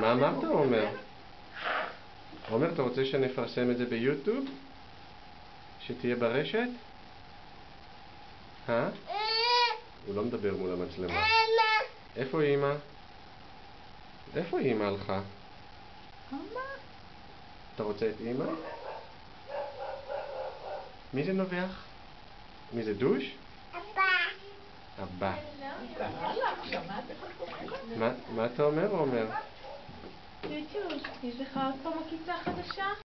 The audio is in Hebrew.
מה אמרת, עומר? עומר, אתה רוצה שנפרסם את זה ביוטיוב? שתהיה ברשת? אה? הוא לא מדבר מול המצלמה. איפה אימא? איפה אימא הלכה? אתה רוצה את אימא? מי זה נובח? מי זה דוש? אבא. מה, מה אתה אומר, עומר? יש לך עוד פעם עקיצה חדשה?